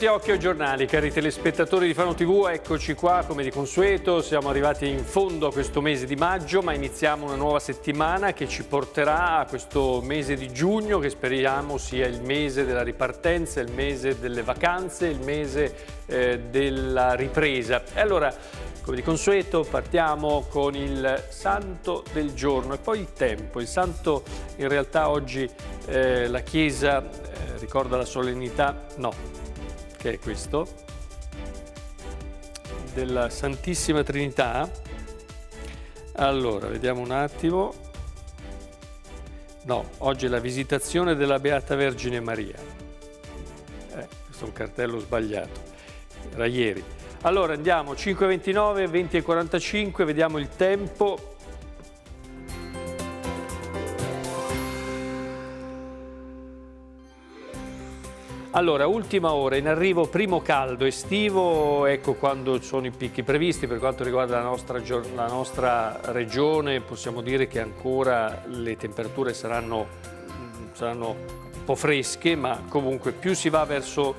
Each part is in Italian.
Benvenuti a Occhio ai Giornali, cari telespettatori di Fano TV, eccoci qua come di consueto, siamo arrivati in fondo a questo mese di maggio ma iniziamo una nuova settimana che ci porterà a questo mese di giugno che speriamo sia il mese della ripartenza, il mese delle vacanze, il mese eh, della ripresa. E allora, come di consueto, partiamo con il santo del giorno e poi il tempo. Il santo in realtà oggi eh, la Chiesa eh, ricorda la solennità, no, che è questo, della Santissima Trinità. Allora, vediamo un attimo. No, oggi è la visitazione della Beata Vergine Maria. Eh, questo è un cartello sbagliato, era ieri. Allora andiamo, 5.29, 20.45, vediamo il tempo. Allora, ultima ora, in arrivo primo caldo estivo, ecco quando sono i picchi previsti per quanto riguarda la nostra, la nostra regione, possiamo dire che ancora le temperature saranno, saranno un po' fresche, ma comunque più si va verso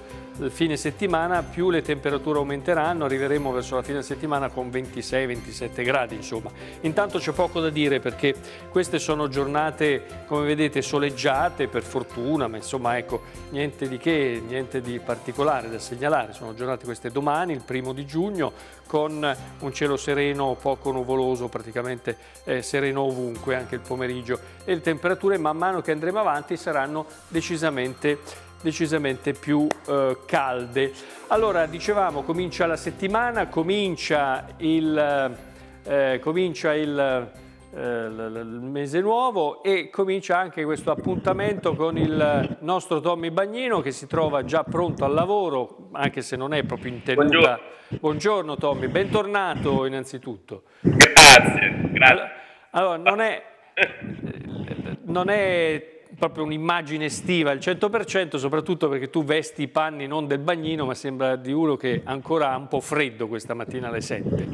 fine settimana più le temperature aumenteranno, arriveremo verso la fine settimana con 26-27 gradi insomma. Intanto c'è poco da dire perché queste sono giornate come vedete soleggiate per fortuna, ma insomma ecco niente di che, niente di particolare da segnalare, sono giornate queste domani, il primo di giugno, con un cielo sereno, poco nuvoloso, praticamente eh, sereno ovunque anche il pomeriggio e le temperature man mano che andremo avanti saranno decisamente decisamente più eh, calde. Allora, dicevamo, comincia la settimana, comincia il, eh, comincia il, eh, il mese nuovo e comincia anche questo appuntamento con il nostro Tommy Bagnino che si trova già pronto al lavoro, anche se non è proprio in tenuta. Buongiorno, Buongiorno Tommy, bentornato innanzitutto. Grazie, grazie. Allora, non è, non è proprio un'immagine estiva al 100%, soprattutto perché tu vesti i panni non del bagnino, ma sembra di uno che ancora ha un po' freddo questa mattina alle 7.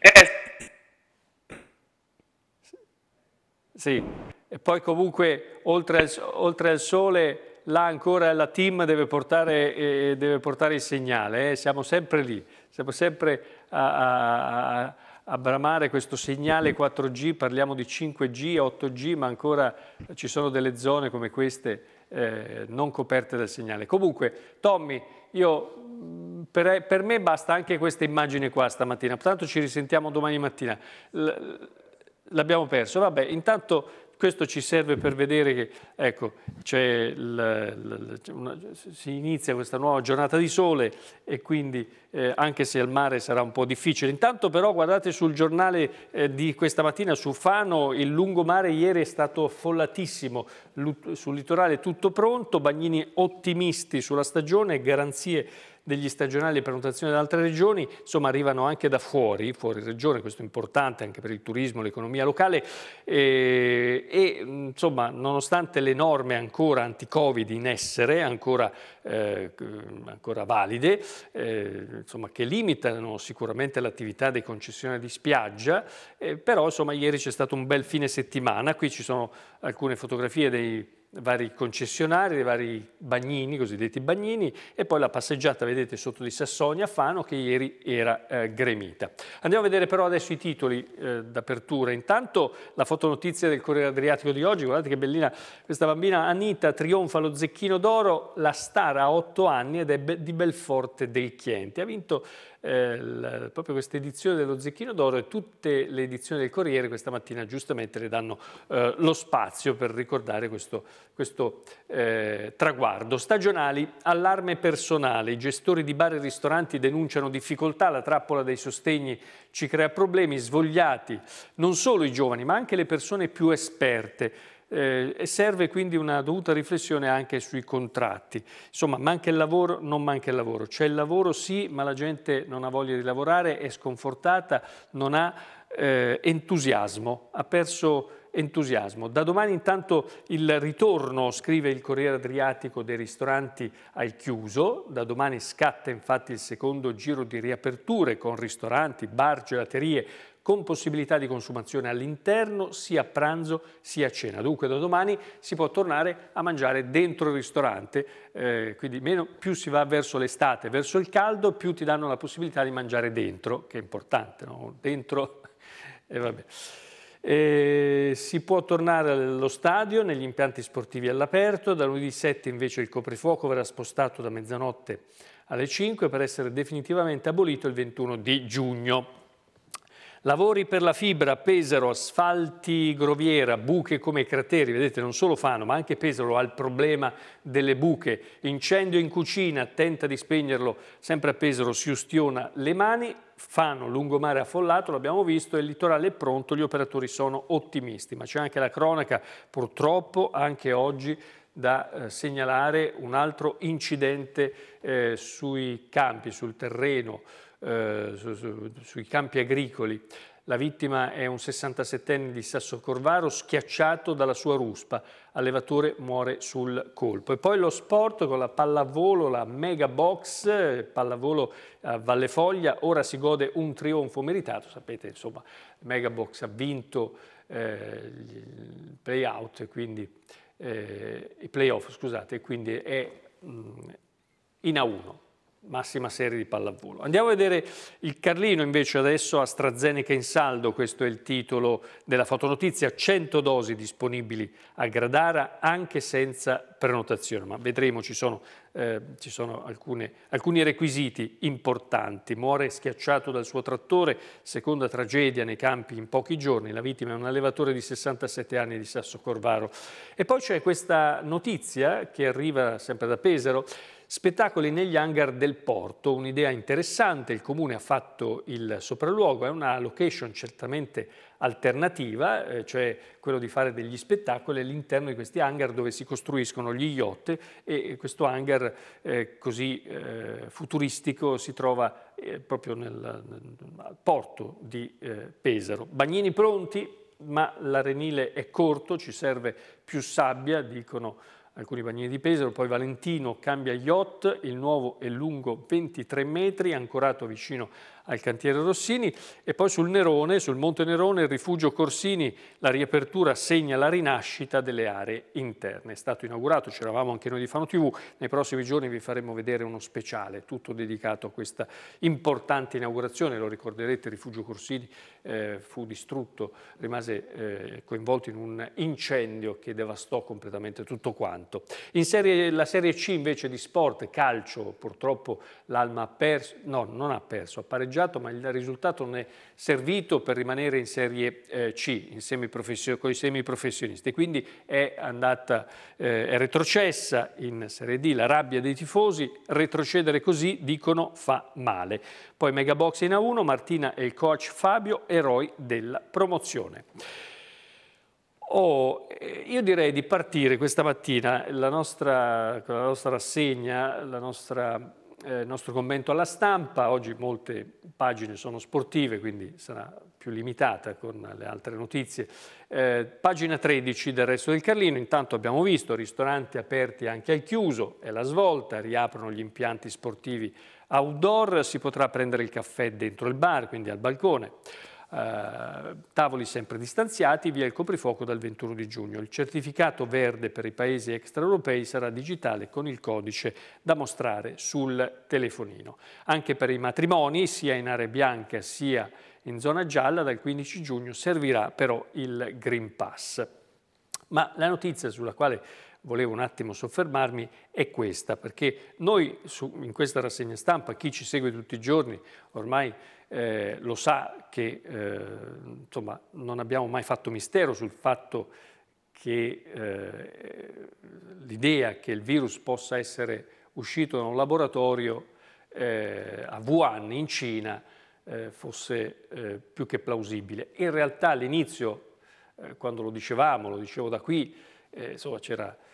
Eh. Sì, e poi comunque oltre al, oltre al sole là ancora la team deve portare, eh, deve portare il segnale, eh? siamo sempre lì, siamo sempre a, a, a bramare questo segnale 4G, parliamo di 5G, 8G, ma ancora ci sono delle zone come queste eh, non coperte dal segnale. Comunque, Tommy, io, per, per, me basta anche questa immagine qua stamattina, tanto ci risentiamo domani mattina. L'abbiamo perso, vabbè, intanto questo ci serve per vedere che ecco, una, si inizia questa nuova giornata di sole e quindi eh, anche se al mare sarà un po' difficile. Intanto però guardate sul giornale eh, di questa mattina su Fano, il lungomare ieri è stato affollatissimo, sul litorale tutto pronto, bagnini ottimisti sulla stagione, garanzie degli stagionali e prenotazioni da altre regioni, insomma arrivano anche da fuori, fuori regione, questo è importante anche per il turismo, l'economia locale e, e insomma nonostante le norme ancora anti-covid in essere, ancora, eh, ancora valide, eh, insomma, che limitano sicuramente l'attività dei concessionari di spiaggia, eh, però insomma ieri c'è stato un bel fine settimana, qui ci sono alcune fotografie dei vari concessionari, dei vari bagnini, cosiddetti bagnini, e poi la passeggiata, vedete, sotto di Sassonia, Fano, che ieri era eh, gremita. Andiamo a vedere però adesso i titoli eh, d'apertura. Intanto la fotonotizia del Corriere Adriatico di oggi, guardate che bellina questa bambina Anita, trionfa lo Zecchino d'Oro, la star ha otto anni ed è di Belforte del Chienti. Ha vinto eh, la, proprio questa edizione dello Zecchino d'Oro e tutte le edizioni del Corriere questa mattina giustamente le danno eh, lo spazio per ricordare questo, questo eh, traguardo. Stagionali, allarme personale, i gestori di bar e ristoranti denunciano difficoltà, la trappola dei sostegni ci crea problemi, svogliati non solo i giovani ma anche le persone più esperte eh, serve quindi una dovuta riflessione anche sui contratti. Insomma, manca il lavoro, non manca il lavoro. C'è il lavoro sì, ma la gente non ha voglia di lavorare, è sconfortata, non ha eh, entusiasmo, ha perso entusiasmo. Da domani intanto il ritorno, scrive il Corriere Adriatico, dei ristoranti al chiuso. Da domani scatta infatti il secondo giro di riaperture con ristoranti, bar, gelaterie, con possibilità di consumazione all'interno sia a pranzo sia a cena. Dunque da domani si può tornare a mangiare dentro il ristorante, eh, quindi meno, più si va verso l'estate, verso il caldo, più ti danno la possibilità di mangiare dentro, che è importante, no? dentro e vabbè. E si può tornare allo stadio negli impianti sportivi all'aperto, da lunedì 7 invece il coprifuoco verrà spostato da mezzanotte alle 5 per essere definitivamente abolito il 21 di giugno. Lavori per la fibra, Pesaro, asfalti, groviera, buche come crateri, vedete non solo Fano ma anche Pesaro ha il problema delle buche, incendio in cucina, tenta di spegnerlo, sempre a Pesaro si ustiona le mani, Fano, lungomare affollato, l'abbiamo visto, il litorale è pronto, gli operatori sono ottimisti, ma c'è anche la cronaca, purtroppo anche oggi da eh, segnalare un altro incidente eh, sui campi, sul terreno, eh, su, su, sui campi agricoli. La vittima è un 67enne di Sasso Corvaro schiacciato dalla sua ruspa. Allevatore muore sul colpo. E poi lo sport con la pallavolo, la mega box, pallavolo a Valle Foglia. Ora si gode un trionfo meritato. Sapete, insomma, mega box ha vinto eh, il play-out, quindi eh, i play-off, scusate, quindi è mh, mm, in A1 massima serie di pallavolo. Andiamo a vedere il Carlino invece adesso AstraZeneca in saldo, questo è il titolo della fotonotizia, 100 dosi disponibili a Gradara anche senza prenotazione, ma vedremo ci sono, eh, ci sono alcune, alcuni requisiti importanti. Muore schiacciato dal suo trattore, seconda tragedia nei campi in pochi giorni, la vittima è un allevatore di 67 anni di Sasso Corvaro. E poi c'è questa notizia che arriva sempre da Pesaro, Spettacoli negli hangar del porto, un'idea interessante, il comune ha fatto il sopralluogo, è una location certamente alternativa, eh, cioè quello di fare degli spettacoli all'interno di questi hangar dove si costruiscono gli yacht e questo hangar eh, così eh, futuristico si trova proprio nel, nel, porto di Pesaro. Bagnini pronti, ma l'arenile è corto, ci serve più sabbia, dicono alcuni bagnini di Pesaro, poi Valentino cambia yacht, il nuovo è lungo 23 metri, ancorato vicino al cantiere Rossini e poi sul Nerone, sul Monte Nerone, il rifugio Corsini, la riapertura segna la rinascita delle aree interne. È stato inaugurato, c'eravamo anche noi di Fano TV, nei prossimi giorni vi faremo vedere uno speciale, tutto dedicato a questa importante inaugurazione, lo ricorderete, il rifugio Corsini eh, fu distrutto, rimase eh, coinvolto in un incendio che devastò completamente tutto quanto. In serie, la Serie C invece di sport, calcio, purtroppo l'Alma ha perso, no, non ha perso, ha pareggiato pareggiato, ma il risultato non è servito per rimanere in Serie eh, C, in con i semiprofessionisti. Quindi è andata, eh, è retrocessa in Serie D la rabbia dei tifosi, retrocedere così, dicono, fa male. Poi Megabox in A1, Martina e il coach Fabio, eroi della promozione. Oh, io direi di partire questa mattina, la nostra, la nostra rassegna, la nostra eh, il nostro commento alla stampa, oggi molte pagine sono sportive, quindi sarà più limitata con le altre notizie. Eh, pagina 13 del resto del Carlino, intanto abbiamo visto ristoranti aperti anche al chiuso, è la svolta, riaprono gli impianti sportivi outdoor, si potrà prendere il caffè dentro il bar, quindi al balcone. Eh, tavoli sempre distanziati, via il coprifuoco dal 21 di giugno. Il certificato verde per i paesi extraeuropei sarà digitale con il codice da mostrare sul telefonino. Anche per i matrimoni, sia in area bianca sia in zona gialla, dal 15 giugno servirà però il Green Pass. Ma la notizia sulla quale volevo un attimo soffermarmi è questa, perché noi su, in questa rassegna stampa, chi ci segue tutti i giorni, ormai eh, lo sa che eh, insomma, non abbiamo mai fatto mistero sul fatto che eh, l'idea che il virus possa essere uscito da un laboratorio eh, a Wuhan in Cina eh, fosse eh, più che plausibile. In realtà all'inizio, quando lo dicevamo, lo dicevo da qui, insomma c'era eh,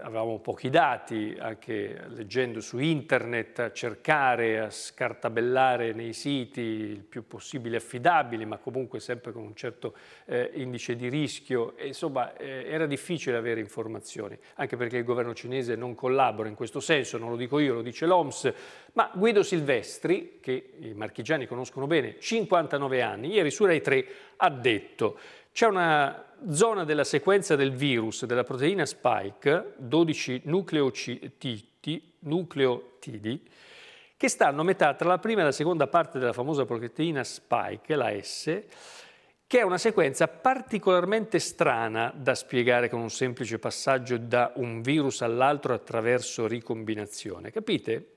avevamo pochi dati, anche leggendo su internet, a cercare, a scartabellare nei siti il più possibile affidabili, ma comunque sempre con un certo eh, indice di rischio. E, insomma, eh, era difficile avere informazioni, anche perché il governo cinese non collabora in questo senso, non lo dico io, lo dice l'OMS, ma Guido Silvestri, che i marchigiani conoscono bene, 59 anni, ieri su Rai 3 ha detto c'è una zona della sequenza del virus della proteina spike, 12 nucleotidi, nucleotidi, che stanno a metà tra la prima e la seconda parte della famosa proteina spike, la S, che è una sequenza particolarmente strana da spiegare con un semplice passaggio da un virus all'altro attraverso ricombinazione. Capite?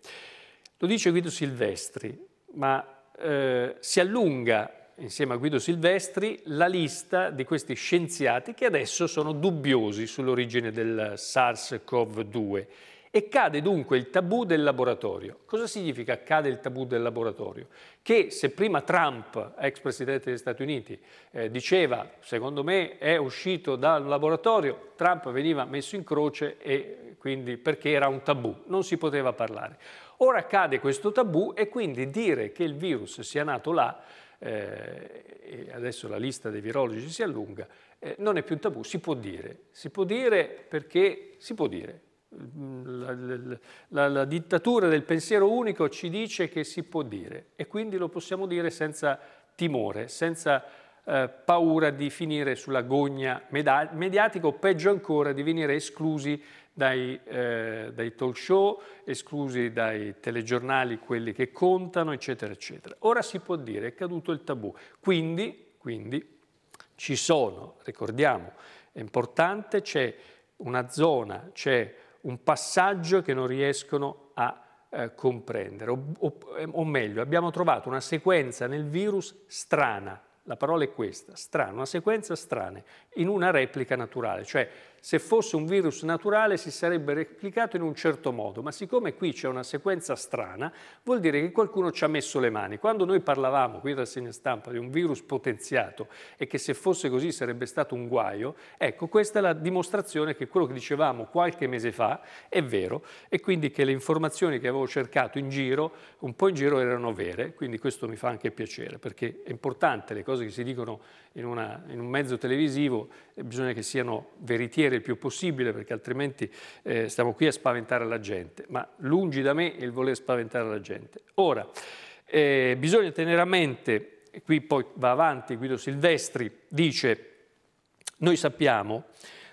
Lo dice Guido Silvestri, ma eh, si allunga insieme a Guido Silvestri, la lista di questi scienziati che adesso sono dubbiosi sull'origine del SARS-CoV-2 e cade dunque il tabù del laboratorio. Cosa significa cade il tabù del laboratorio? Che se prima Trump, ex presidente degli Stati Uniti, eh, diceva secondo me è uscito dal laboratorio, Trump veniva messo in croce e quindi perché era un tabù, non si poteva parlare. Ora cade questo tabù e quindi dire che il virus sia nato là eh, e adesso la lista dei virologi si allunga, eh, non è più un tabù, si può dire. Si può dire perché si può dire. La, la, la, dittatura del pensiero unico ci dice che si può dire e quindi lo possiamo dire senza timore, senza eh, paura di finire sulla gogna mediatica o peggio ancora di venire esclusi dai, eh, dai, talk show, esclusi dai telegiornali, quelli che contano, eccetera, eccetera. Ora si può dire, è caduto il tabù. Quindi, quindi ci sono, ricordiamo, è importante, c'è una zona, c'è un passaggio che non riescono a eh, comprendere, o, o, o meglio, abbiamo trovato una sequenza nel virus strana, la parola è questa, strana, una sequenza strana, in una replica naturale, cioè se fosse un virus naturale si sarebbe replicato in un certo modo, ma siccome qui c'è una sequenza strana, vuol dire che qualcuno ci ha messo le mani. Quando noi parlavamo qui da segna stampa di un virus potenziato e che se fosse così sarebbe stato un guaio, ecco, questa è la dimostrazione che quello che dicevamo qualche mese fa è vero e quindi che le informazioni che avevo cercato in giro, un po' in giro erano vere, quindi questo mi fa anche piacere, perché è importante le cose che si dicono in, una, in un mezzo televisivo, bisogna che siano veritiere il più possibile perché altrimenti eh, stiamo qui a spaventare la gente, ma lungi da me il voler spaventare la gente. Ora, eh, bisogna tenere a mente, e qui poi va avanti Guido Silvestri, dice, noi sappiamo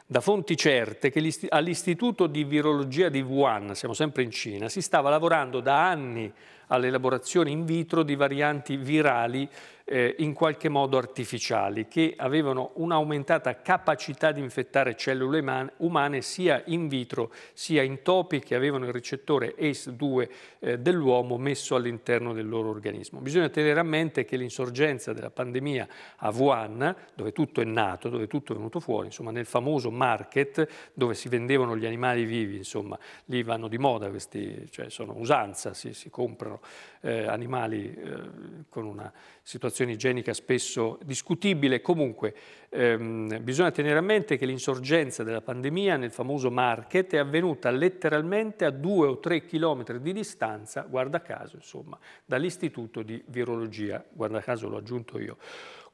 da fonti certe che all'Istituto di Virologia di Wuhan, siamo sempre in Cina, si stava lavorando da anni all'elaborazione in vitro di varianti virali eh, in qualche modo artificiali che avevano un'aumentata capacità di infettare cellule umane, sia in vitro sia in topi che avevano il ricettore ACE2 eh, dell'uomo messo all'interno del loro organismo. Bisogna tenere a mente che l'insorgenza della pandemia a Wuhan, dove tutto è nato, dove tutto è venuto fuori, insomma nel famoso market dove si vendevano gli animali vivi, insomma lì vanno di moda questi, cioè sono usanza, si, si comprano eh, animali eh, con una situazione igienica spesso discutibile. Comunque ehm, bisogna tenere a mente che l'insorgenza della pandemia nel famoso market è avvenuta letteralmente a due o tre chilometri di distanza, guarda caso, insomma, dall'istituto di virologia, guarda caso l'ho aggiunto io.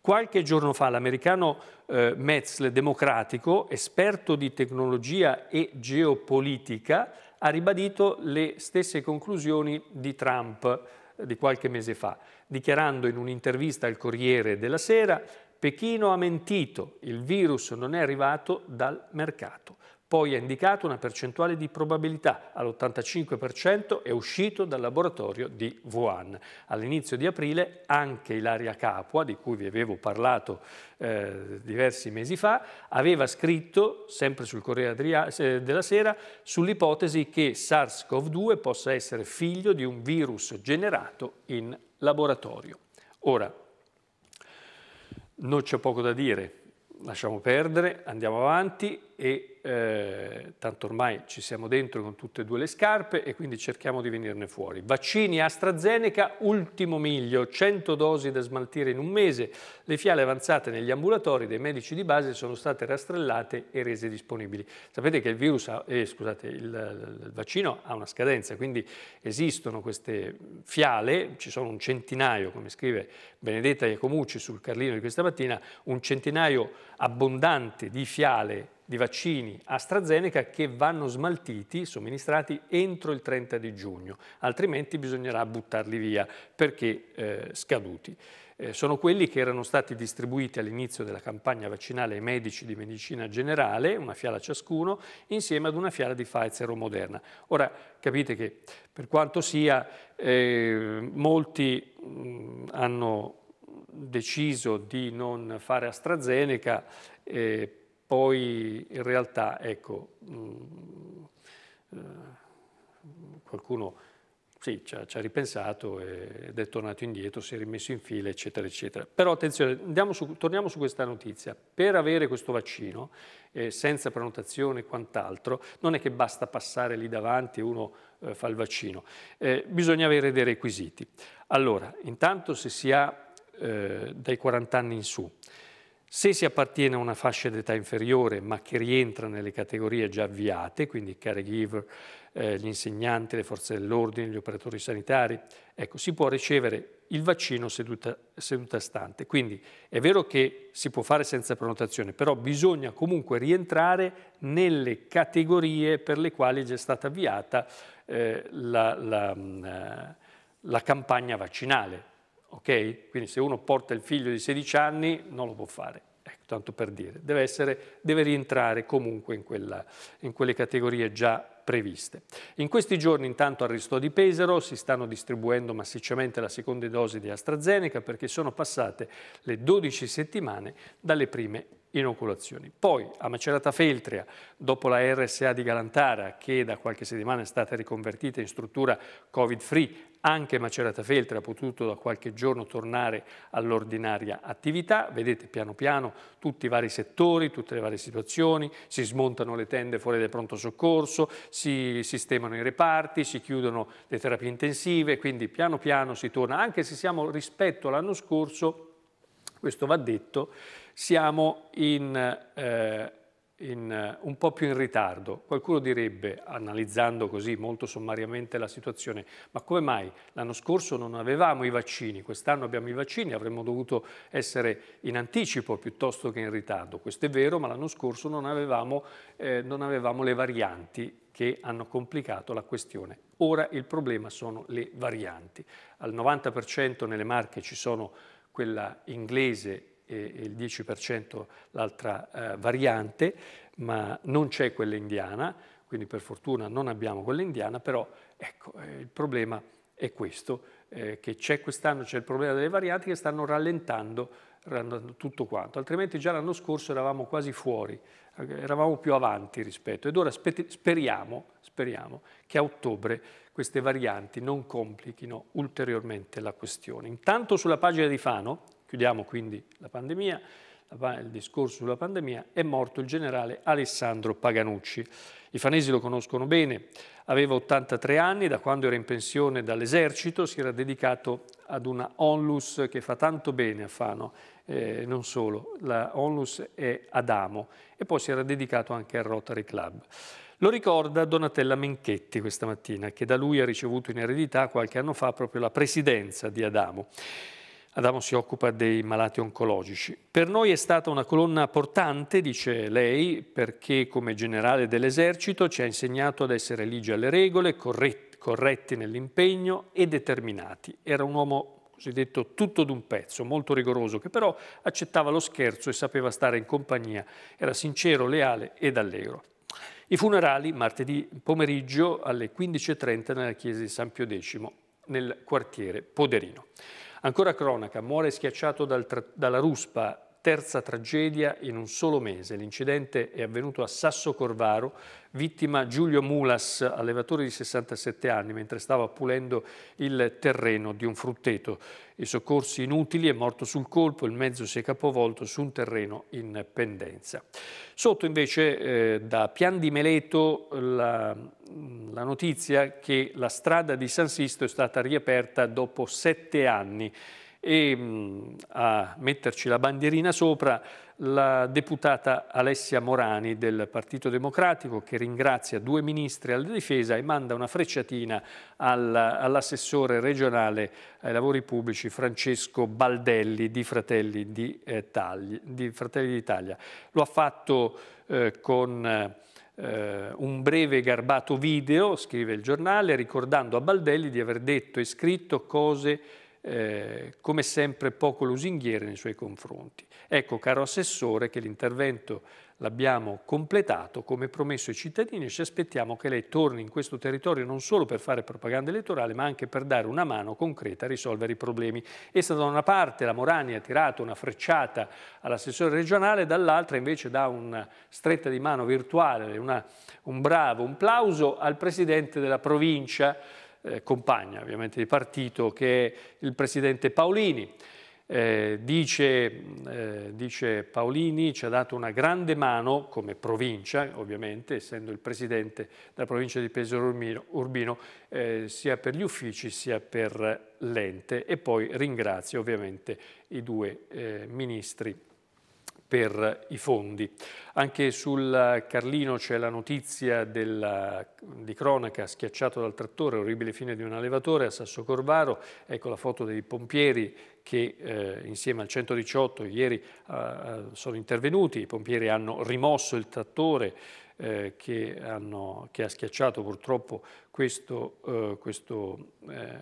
Qualche giorno fa l'americano eh, Metzl, democratico, esperto di tecnologia e geopolitica, ha ribadito le stesse conclusioni di Trump di qualche mese fa, dichiarando in un'intervista al Corriere della Sera Pechino ha mentito, il virus non è arrivato dal mercato. Poi ha indicato una percentuale di probabilità, all'85% è uscito dal laboratorio di Wuhan. All'inizio di aprile anche Ilaria Capua, di cui vi avevo parlato eh, diversi mesi fa, aveva scritto, sempre sul Corriere eh, della Sera, sull'ipotesi che SARS-CoV-2 possa essere figlio di un virus generato in laboratorio. Ora, non c'è poco da dire, lasciamo perdere, andiamo avanti e eh, tanto ormai ci siamo dentro con tutte e due le scarpe e quindi cerchiamo di venirne fuori. Vaccini AstraZeneca, ultimo miglio, 100 dosi da smaltire in un mese. Le fiale avanzate negli ambulatori dei medici di base sono state rastrellate e rese disponibili. Sapete che il virus, ha, eh, scusate, il, il vaccino ha una scadenza, quindi esistono queste fiale, ci sono un centinaio, come scrive Benedetta Iacomucci sul Carlino di questa mattina, un centinaio abbondante di fiale di vaccini AstraZeneca che vanno smaltiti, somministrati entro il 30 di giugno, altrimenti bisognerà buttarli via perché eh, scaduti. Eh, sono quelli che erano stati distribuiti all'inizio della campagna vaccinale ai medici di medicina generale, una fiala ciascuno, insieme ad una fiala di Pfizer o Moderna. Ora capite che per quanto sia, eh, molti mh, hanno deciso di non fare AstraZeneca, eh, poi in realtà, ecco, mh, mm, eh, qualcuno sì, ci ha, ci ha, ripensato ed è tornato indietro, si è rimesso in fila, eccetera, eccetera. Però attenzione, su, torniamo su questa notizia. Per avere questo vaccino, eh, senza prenotazione e quant'altro, non è che basta passare lì davanti e uno eh, fa il vaccino. Eh, bisogna avere dei requisiti. Allora, intanto se si ha eh, dai 40 anni in su, se si appartiene a una fascia d'età inferiore ma che rientra nelle categorie già avviate, quindi caregiver, eh, gli insegnanti, le forze dell'ordine, gli operatori sanitari, ecco, si può ricevere il vaccino seduta, seduta stante. Quindi è vero che si può fare senza prenotazione, però bisogna comunque rientrare nelle categorie per le quali è già stata avviata eh, la, la, mm, eh, la campagna vaccinale ok? Quindi se uno porta il figlio di 16 anni non lo può fare, ecco, tanto per dire, deve, essere, deve rientrare comunque in, quella, in quelle categorie già previste. In questi giorni intanto a Ristò di Pesaro si stanno distribuendo massicciamente la seconda dose di AstraZeneca perché sono passate le 12 settimane dalle prime inoculazioni. Poi a Macerata Feltria, dopo la RSA di Galantara, che da qualche settimana è stata riconvertita in struttura Covid-free, anche Macerata Feltria ha potuto da qualche giorno tornare all'ordinaria attività. Vedete piano piano tutti i vari settori, tutte le varie situazioni, si smontano le tende fuori del pronto soccorso, si sistemano i reparti, si chiudono le terapie intensive, quindi piano piano si torna, anche se siamo rispetto all'anno scorso, questo va detto, siamo in, eh, in, eh, un po' più in ritardo. Qualcuno direbbe, analizzando così molto sommariamente la situazione, ma come mai l'anno scorso non avevamo i vaccini, quest'anno abbiamo i vaccini, avremmo dovuto essere in anticipo piuttosto che in ritardo. Questo è vero, ma l'anno scorso non avevamo, eh, non avevamo le varianti che hanno complicato la questione. Ora il problema sono le varianti. Al 90% nelle marche ci sono quella inglese e il 10% l'altra eh, variante, ma non c'è quella indiana, quindi per fortuna non abbiamo quella indiana, però ecco, eh, il problema è questo, eh, che c'è quest'anno, c'è il problema delle varianti che stanno rallentando, tutto quanto, altrimenti già l'anno scorso eravamo quasi fuori, eravamo più avanti rispetto ed ora speriamo, speriamo che a ottobre queste varianti non complichino ulteriormente la questione. Intanto sulla pagina di Fano, chiudiamo quindi la pandemia, il discorso sulla pandemia, è morto il generale Alessandro Paganucci. I fanesi lo conoscono bene, aveva 83 anni, da quando era in pensione dall'esercito si era dedicato ad una onlus che fa tanto bene a Fano, eh, non solo, la onlus è Adamo e poi si era dedicato anche al Rotary Club. Lo ricorda Donatella Menchetti questa mattina, che da lui ha ricevuto in eredità qualche anno fa proprio la presidenza di Adamo. Adamo si occupa dei malati oncologici. Per noi è stata una colonna portante, dice lei, perché come generale dell'esercito ci ha insegnato ad essere ligi alle regole, corretti, nell'impegno e determinati. Era un uomo cosiddetto tutto d'un pezzo, molto rigoroso, che però accettava lo scherzo e sapeva stare in compagnia. Era sincero, leale ed allegro. I funerali martedì pomeriggio alle 15.30 nella chiesa di San Pio X, nel quartiere Poderino. Ancora cronaca, muore schiacciato dal dalla ruspa terza tragedia in un solo mese. L'incidente è avvenuto a Sasso Corvaro, vittima Giulio Mulas, allevatore di 67 anni, mentre stava pulendo il terreno di un frutteto. I soccorsi inutili, è morto sul colpo, il mezzo si è capovolto su un terreno in pendenza. Sotto invece eh, da Pian di Meleto la, la notizia che la strada di San Sisto è stata riaperta dopo sette anni e mh, a metterci la bandierina sopra la deputata Alessia Morani del Partito Democratico che ringrazia due ministri alla difesa e manda una frecciatina all'assessore regionale ai lavori pubblici Francesco Baldelli di Fratelli, eh, d'Italia. Lo ha fatto eh, con eh, un breve garbato video, scrive il giornale, ricordando a Baldelli di aver detto e scritto cose eh, come sempre poco lusinghiere nei suoi confronti. Ecco, caro Assessore, che l'intervento l'abbiamo completato come promesso ai cittadini e ci aspettiamo che lei torni in questo territorio non solo per fare propaganda elettorale ma anche per dare una mano concreta a risolvere i problemi. Essa da una parte, la Morani, ha tirato una frecciata all'assessore regionale, dall'altra invece dà una stretta di mano virtuale, una, un bravo, un plauso al presidente della provincia eh, compagna ovviamente di partito, che è il presidente Paolini. Eh, dice, eh, dice, Paolini ci ha dato una grande mano come provincia, ovviamente, essendo il presidente della provincia di Pesaro Urbino, Urbino eh, sia per gli uffici sia per l'ente e poi ringrazio ovviamente i due eh, ministri per i fondi. Anche sul Carlino c'è la notizia della, di cronaca schiacciato dal trattore, orribile fine di un allevatore a Sasso Corvaro, ecco la foto dei pompieri che eh, insieme al 118 ieri eh, sono intervenuti, i pompieri hanno rimosso il trattore eh, che, hanno, che, ha schiacciato purtroppo questo, eh, questo, eh,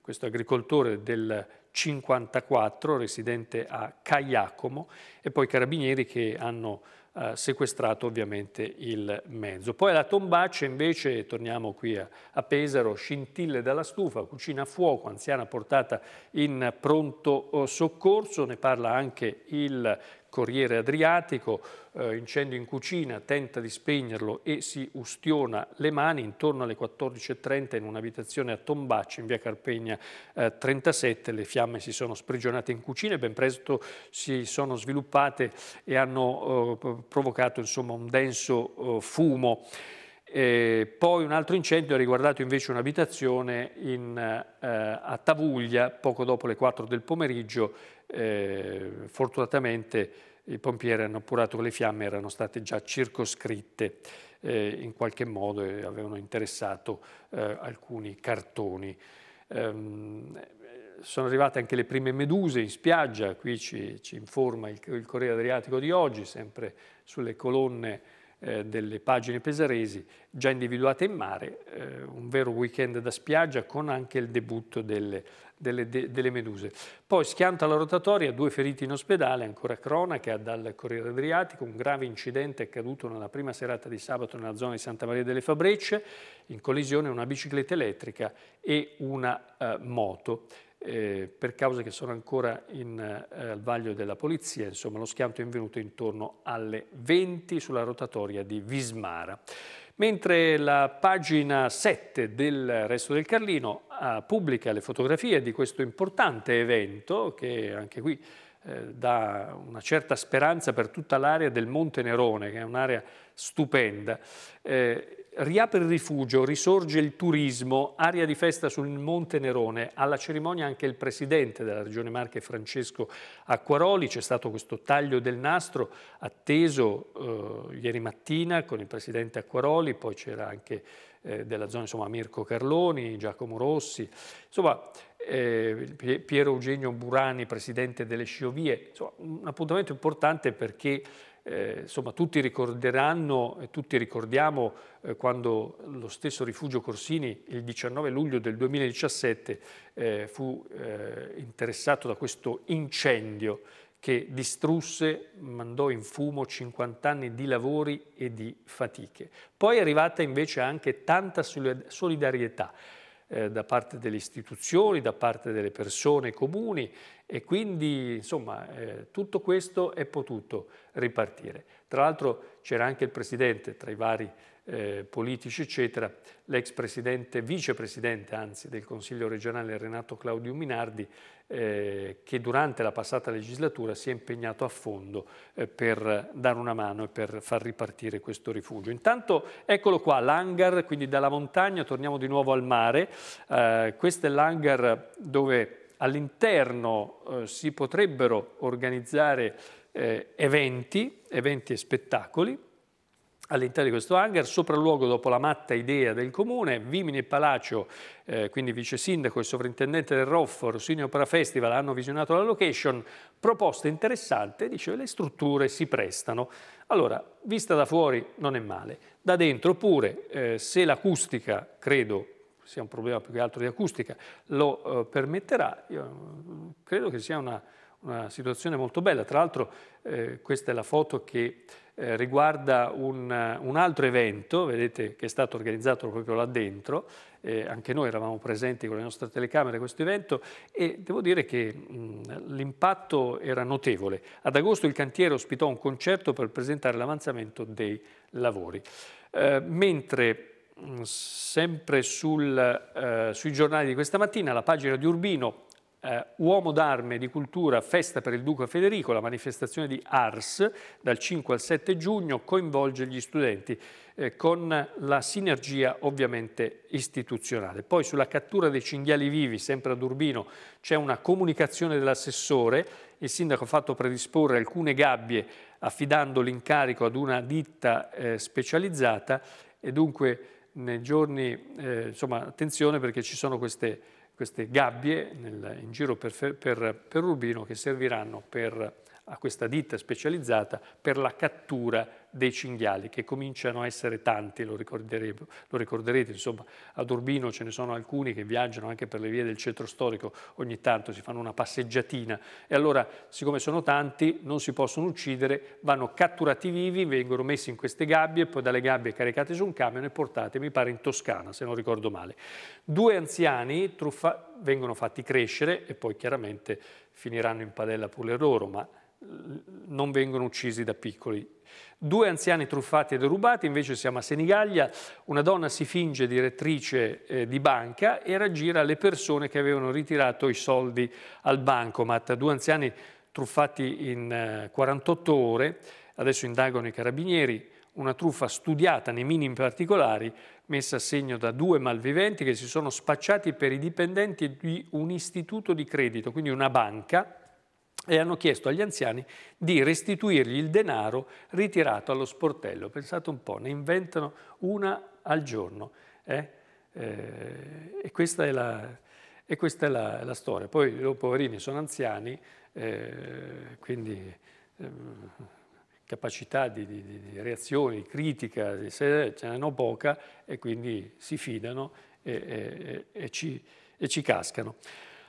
questo agricoltore del 54 residente a Caiacomo e poi carabinieri che hanno eh, sequestrato ovviamente il mezzo. Poi alla Tombaccia invece, torniamo qui a, a, Pesaro, scintille dalla stufa, cucina a fuoco, anziana portata in pronto eh, soccorso, ne parla anche il Corriere Adriatico, eh, incendio in cucina, tenta di spegnerlo e si ustiona le mani intorno alle 14.30 in un'abitazione a Tombacci in via Carpegna eh, 37, le fiamme si sono sprigionate in cucina e ben presto si sono sviluppate e hanno eh, provocato insomma, un denso eh, fumo. Eh, poi un altro incendio ha riguardato invece un'abitazione eh, a Tavuglia poco dopo le 4 del pomeriggio. Eh, fortunatamente i pompieri hanno appurato che le fiamme erano state già circoscritte eh, in qualche modo e avevano interessato eh, alcuni cartoni. Um, sono arrivate anche le prime meduse in spiaggia, qui ci, ci informa il, il Corriere Adriatico di oggi, sempre sulle colonne delle pagine pesaresi, già individuate in mare, eh, un vero weekend da spiaggia con anche il debutto delle, delle, de, delle meduse. Poi schianta la rotatoria, due feriti in ospedale, ancora cronaca dal Corriere Adriatico, un grave incidente accaduto nella prima serata di sabato nella zona di Santa Maria delle Fabrecce, in collisione una bicicletta elettrica e una uh, moto eh, per cause che sono ancora in, eh, al vaglio della polizia. Insomma, lo schianto è avvenuto intorno alle 20 sulla rotatoria di Vismara. Mentre la pagina 7 del Resto del Carlino eh, pubblica le fotografie di questo importante evento che anche qui eh, dà una certa speranza per tutta l'area del Monte Nerone, che è un'area stupenda. Eh, riapre il rifugio, risorge il turismo, aria di festa sul Monte Nerone. Alla cerimonia anche il presidente della Regione Marche, Francesco Acquaroli. C'è stato questo taglio del nastro atteso eh, ieri mattina con il presidente Acquaroli, poi c'era anche eh, della zona insomma, Mirko Carloni, Giacomo Rossi, insomma eh, Piero Eugenio Burani, presidente delle Sciovie. Insomma, un appuntamento importante perché eh, insomma, tutti ricorderanno e tutti ricordiamo eh, quando lo stesso Rifugio Corsini il 19 luglio del 2017 eh, fu eh, interessato da questo incendio che distrusse, mandò in fumo 50 anni di lavori e di fatiche. Poi è arrivata invece anche tanta solidarietà eh, da parte delle istituzioni, da parte delle persone comuni e quindi insomma eh, tutto questo è potuto ripartire. Tra l'altro c'era anche il Presidente tra i vari eh, politici, eccetera, l'ex presidente, vicepresidente anzi del Consiglio regionale Renato Claudio Minardi, eh, che durante la passata legislatura si è impegnato a fondo eh, per dare una mano e per far ripartire questo rifugio. Intanto eccolo qua, l'hangar, quindi dalla montagna torniamo di nuovo al mare. Eh, questo è l'hangar dove all'interno eh, si potrebbero organizzare eh, eventi, eventi e spettacoli all'interno di questo hangar, sopralluogo dopo la matta idea del comune, Vimini e Palacio, eh, quindi vice sindaco e sovrintendente del Roffo, Rossini Opera Festival hanno visionato la location, proposta interessante, dice le strutture si prestano. Allora, vista da fuori non è male, da dentro pure, eh, se l'acustica, credo sia un problema più che altro di acustica, lo eh, permetterà, io credo che sia una, una situazione molto bella. Tra l'altro eh, questa è la foto che eh, riguarda un, un, altro evento, vedete che è stato organizzato proprio là dentro, eh, anche noi eravamo presenti con le nostre telecamere a questo evento e devo dire che l'impatto era notevole. Ad agosto il cantiere ospitò un concerto per presentare l'avanzamento dei lavori, eh, mentre sempre sul, eh, sui giornali di questa mattina la pagina di Urbino eh, Uomo d'arme di cultura, festa per il Duca Federico, la manifestazione di Ars dal 5 al 7 giugno coinvolge gli studenti eh, con la sinergia ovviamente istituzionale. Poi sulla cattura dei cinghiali vivi, sempre ad Urbino, c'è una comunicazione dell'assessore, il sindaco ha fatto predisporre alcune gabbie affidando l'incarico ad una ditta eh, specializzata e dunque nei giorni, eh, insomma attenzione perché ci sono queste queste gabbie nel, in giro per, per, per Urbino che serviranno per, a questa ditta specializzata per la cattura dei cinghiali che cominciano a essere tanti, lo, lo ricorderete, insomma ad Urbino ce ne sono alcuni che viaggiano anche per le vie del centro storico, ogni tanto si fanno una passeggiatina e allora siccome sono tanti non si possono uccidere, vanno catturati vivi, vengono messi in queste gabbie, poi dalle gabbie caricate su un camion e portate, mi pare in Toscana se non ricordo male. Due anziani truffa, vengono fatti crescere e poi chiaramente finiranno in padella pure loro, ma non vengono uccisi da piccoli. Due anziani truffati e derubati, invece siamo a Senigallia, una donna si finge direttrice eh, di banca e raggira le persone che avevano ritirato i soldi al bancomat. Due anziani truffati in eh, 48 ore, adesso indagano i carabinieri, una truffa studiata nei minimi particolari, messa a segno da due malviventi che si sono spacciati per i dipendenti di un istituto di credito, quindi una banca, e hanno chiesto agli anziani di restituirgli il denaro ritirato allo sportello. Pensate un po', ne inventano una al giorno. Eh? Eh, e questa è la, e questa è la, la storia. Poi loro poverini sono anziani, eh, quindi ehm, capacità di, di, di, reazione, di critica, se ce n'hanno poca e quindi si fidano e, e, e, ci, e ci cascano.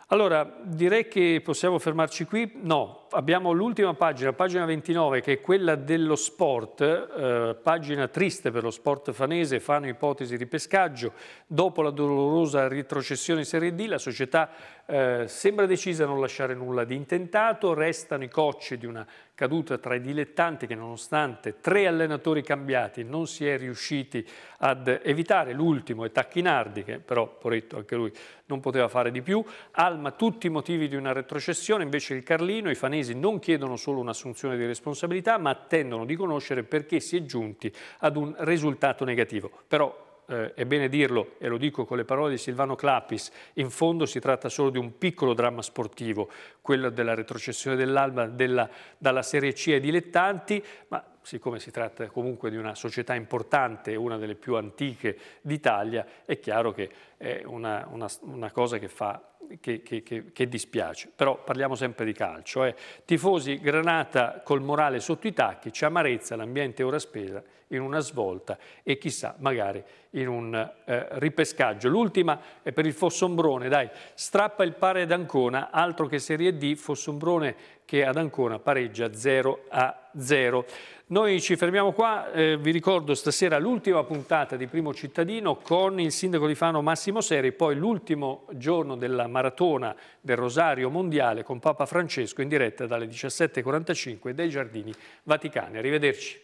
Allora, direi che possiamo fermarci qui. No, abbiamo l'ultima pagina, pagina 29, che è quella dello sport, eh, pagina triste per lo sport fanese, Fano ipotesi di pescaggio. Dopo la dolorosa retrocessione in Serie D, la società eh, sembra decisa a non lasciare nulla di intentato, restano i cocci di una caduta tra i dilettanti che nonostante tre allenatori cambiati non si è riusciti ad evitare, l'ultimo è Tacchinardi che però, poretto, anche lui non poteva fare di più, Alma tutti i motivi di una retrocessione, invece il Carlino, i fanesi non chiedono solo un'assunzione di responsabilità ma attendono di conoscere perché si è giunti ad un risultato negativo. Però eh, è bene dirlo, e lo dico con le parole di Silvano Clapis, in fondo si tratta solo di un piccolo dramma sportivo, quello della retrocessione dell'Alba dalla Serie C ai dilettanti, ma siccome si tratta comunque di una società importante, una delle più antiche d'Italia, è chiaro che è una, una, una cosa che fa che, che, che, che, dispiace, però parliamo sempre di calcio. Eh. Tifosi Granata col morale sotto i tacchi, c'è amarezza, l'ambiente ora spesa, in una svolta e chissà magari in un eh, ripescaggio. L'ultima è per il Fossombrone, dai, strappa il pare d'Ancona, altro che Serie D, Fossombrone che ad Ancona pareggia 0 a 0. Noi ci fermiamo qua, eh, vi ricordo stasera l'ultima puntata di Primo Cittadino con il sindaco di Fano Massimo Seri, poi l'ultimo giorno della maratona del Rosario Mondiale con Papa Francesco in diretta dalle 17.45 dai Giardini Vaticani. Arrivederci.